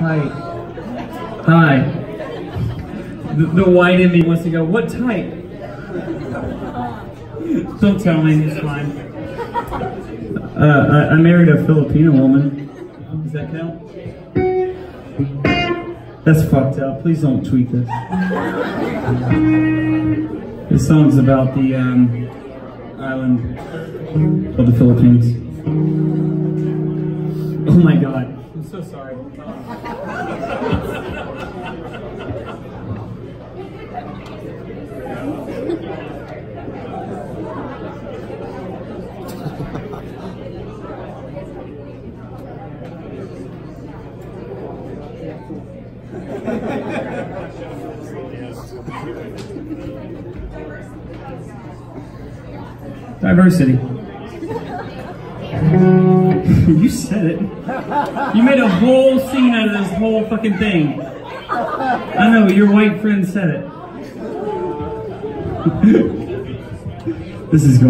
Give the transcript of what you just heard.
type? Hi. The, the white in me wants to go, what type? Don't tell me, it's fine. Uh, I, I married a Filipino woman. Does that count? That's fucked up. Please don't tweet this. This song's about the um, island of the Philippines. Oh my god. I'm so sorry. Diversity. you said it. You made a whole scene out of this whole fucking thing. I know, your white friend said it. this is going.